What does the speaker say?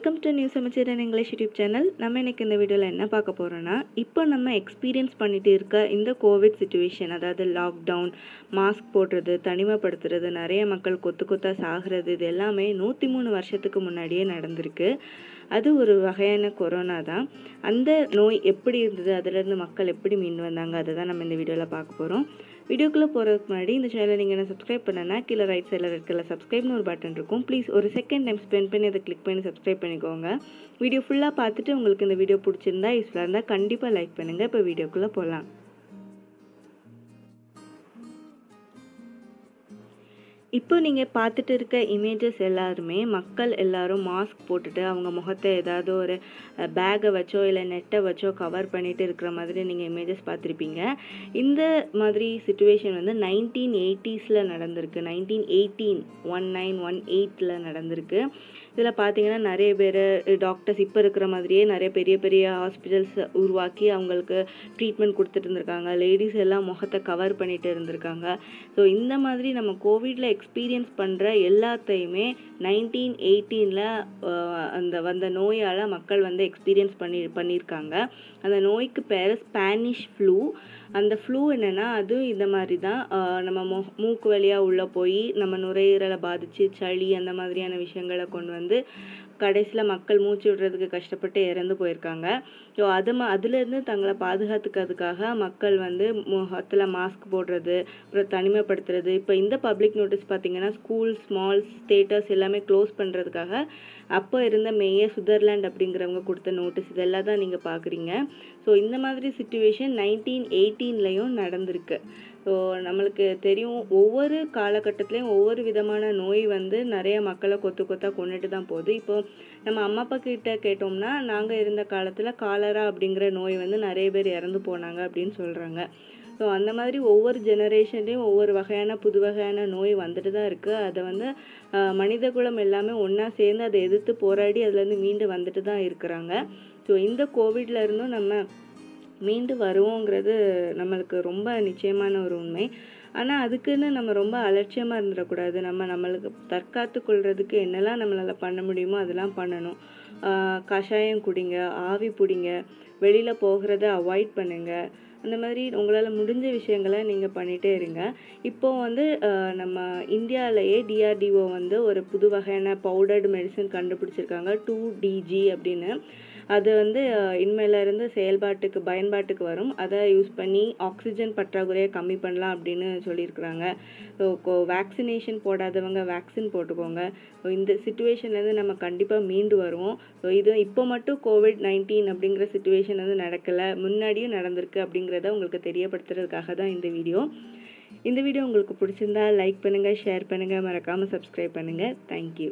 Welcome to news அமைச்சர் and English YouTube channel நம்ம இன்னைக்கு இந்த வீடியோவில் என்ன பார்க்க போகிறோன்னா இப்போ நம்ம எக்ஸ்பீரியன்ஸ் பண்ணிட்டு இருக்க இந்த கோவிட் சுச்சுவேஷன் அதாவது லாக்டவுன் மாஸ்க் போடுறது தனிமைப்படுத்துறது நிறைய மக்கள் கொத்து கொத்தா சாகிறது இது எல்லாமே நூற்றி மூணு வருஷத்துக்கு முன்னாடியே நடந்திருக்கு. அது ஒரு வகையான கொரோனா தான். அந்த நோய் எப்படி இருந்தது அதிலிருந்து மக்கள் எப்படி மீண்டு வந்தாங்க அதை தான் நம்ம இந்த வீடியோவில் பார்க்க போகிறோம் வீடியோக்குள்ளே போகிறதுக்கு முன்னாடி இந்த சேனலை நீங்கள் என்ன சப்ஸ்கிரைப் பண்ணனா கீழே ரைட் சைடில் இருக்கிற சப்ஸ்கிரைப்னு ஒரு பட்டன் இருக்கும். ப்ளீஸ் ஒரு செகண்ட் டைம் ஸ்பெண்ட் பண்ணி அதை கிளிக் பண்ணி சப்ஸ்கிரைப் பண்ணிக்கோங்க. வீடியோ ஃபுல்லாக பார்த்துட்டு உங்களுக்கு இந்த வீடியோ பிடிச்சிருந்தா யூஸ்ஃபுல்லாக இருந்தால் கண்டிப்பாக லைக் பண்ணுங்கள் இப்போ வீடியோக்குள்ளே போகலாம். இப்போ நீங்கள் பார்த்துட்டு இருக்க இமேஜஸ் எல்லாருமே மக்கள் எல்லாரும் மாஸ்க் போட்டுட்டு அவங்க முகத்தை ஏதாவது ஒரு பேக்கை வச்சோ இல்லை நெட்டை வச்சோ கவர் பண்ணிட்டு இருக்கிற மாதிரி நீங்கள் இமேஜஸ் பார்த்துருப்பீங்க. இந்த மாதிரி சுச்சுவேஷன் வந்து நைன்டீன் எயிட்டிஸில் நடந்திருக்கு. Nineteen eighteen one nine one எயிட்டில் நடந்திருக்கு. இதில் பார்த்தீங்கன்னா நிறைய பேர் டாக்டர்ஸ் இப்போ இருக்கிற மாதிரியே நிறைய பெரிய பெரிய ஹாஸ்பிட்டல்ஸ் உருவாக்கி அவங்களுக்கு ட்ரீட்மெண்ட் கொடுத்துட்டு இருந்திருக்காங்க. லேடிஸ் எல்லாம் முகத்தை கவர் பண்ணிட்டு இருந்திருக்காங்க. ஸோ இந்த மாதிரி நம்ம கோவிடில் எக்ஸ்பீரியன்ஸ் பண்ணுற எல்லாத்தையுமே நைன்டீன் எயிட்டீனில் அந்த வந்த நோயால் மக்கள் வந்து எக்ஸ்பீரியன்ஸ் பண்ணி பண்ணியிருக்காங்க அந்த நோய்க்கு பேர் ஸ்பானிஷ் ஃப்ளூ அந்த ஃப்ளூ என்னென்னா அதுவும் இந்த மாதிரி தான் நம்ம மொ மூக்கு வழியாக உள்ளே போய் நம்ம நுரையீரலை பாதித்து சளி அந்த மாதிரியான விஷயங்களை கொண்டு வந்து கடைசியில் மக்கள் மூச்சு விடுறதுக்கு கஷ்டப்பட்டு இறந்து போயிருக்காங்க. ஸோ அது ம அதுலேருந்து தங்களை பாதுகாத்துக்கிறதுக்காக மக்கள் வந்து முகத்தில் மாஸ்க் போடுறது அப்புறம் தனிமைப்படுத்துறது. இப்போ இந்த பப்ளிக் நோட்டீஸ் பார்த்தீங்கன்னா ஸ்கூல் ஸ்மால் தேட்டர்ஸ் எல்லாமே க்ளோஸ் பண்ணுறதுக்காக அப்போ இருந்த மேயர் சுதர்லாண்ட் அப்படிங்கிறவங்க கொடுத்த நோட்டீஸ் இதெல்லாம் தான் நீங்கள் பார்க்குறீங்க ஸோ இந்த மாதிரி சுச்சுவேஷன் நைன்டீன் எயிட்டீன்லேயும் நடந்திருக்கு. ஸோ நம்மளுக்கு தெரியும் ஒவ்வொரு காலகட்டத்துலேயும் ஒவ்வொரு விதமான நோய் வந்து நிறைய மக்களை கொத்து கொத்தாக கொண்டுட்டு தான் போகுது. இப்போ நம்ம அம்மா அப்பா கிட்ட கேட்டோம்னா நாங்கள் இருந்த காலத்தில் காலரா அப்படிங்கிற நோய் வந்து நிறைய பேர் இறந்து போனாங்க அப்படின்னு சொல்கிறாங்க ஸோ அந்த மாதிரி ஒவ்வொரு ஜெனரேஷன்லேயும் ஒவ்வொரு வகையான புது வகையான நோய் வந்துட்டு தான் இருக்குது அதை வந்து மனித குலம் எல்லாமே ஒன்றா சேர்ந்து அதை எதிர்த்து போராடி அதுலேருந்து மீண்டு வந்துட்டு தான் இருக்கிறாங்க. ஸோ இந்த கோவிட்ல இருந்தும் நம்ம மீண்டு வருவோங்கிறது நம்மளுக்கு ரொம்ப நிச்சயமான ஒரு உண்மை. ஆனால் அதுக்குன்னு நம்ம ரொம்ப அலட்சியமாக இருந்துடக்கூடாது. நம்ம நம்மளுக்கு தற்காத்து கொள்றதுக்கு என்னெல்லாம் நம்மளால் பண்ண முடியுமோ அதெல்லாம் பண்ணணும். கஷாயம் குடிங்க ஆவி பிடிங்க வெளியில் போகிறத அவாய்ட் பண்ணுங்கள் அந்த மாதிரி உங்களால் முடிஞ்ச விஷயங்களை நீங்கள் பண்ணிகிட்டே இருங்க. இப்போ வந்து நம்ம இந்தியாவிலேயே டிஆர்டிஓ வந்து ஒரு புது வகையான பவுடர்டு மெடிசன் கண்டுபிடிச்சிருக்காங்க. டூ டிஜி அப்படின்னு. அது வந்து இனிமேலேருந்து செயல்பாட்டுக்கு பயன்பாட்டுக்கு வரும். அதை யூஸ் பண்ணி ஆக்சிஜன் பற்றாக்குறையை கம்மி பண்ணலாம் அப்படின்னு சொல்லியிருக்கிறாங்க. ஸோ வேக்சினேஷன் போடாதவங்க வேக்சின் போட்டுக்கோங்க. ஸோ இந்த சுச்சுவேஷன்லேருந்து நம்ம கண்டிப்பாக மீண்டு வருவோம். ஸோ இது இப்போ மட்டும் கோவிட் நைன்டீன் அப்படிங்கிற சுச்சுவேஷன் வந்து நடக்கலை. முன்னாடியும் நடந்திருக்கு அப்படிங்கிறத உங்களுக்கு தெரியப்படுத்துறதுக்காக தான் இந்த வீடியோ. இந்த வீடியோ உங்களுக்கு பிடிச்சிருந்தா லைக் பண்ணுங்கள் ஷேர் பண்ணுங்கள் மறக்காமல் சப்ஸ்கிரைப் பண்ணுங்கள் தேங்க்யூ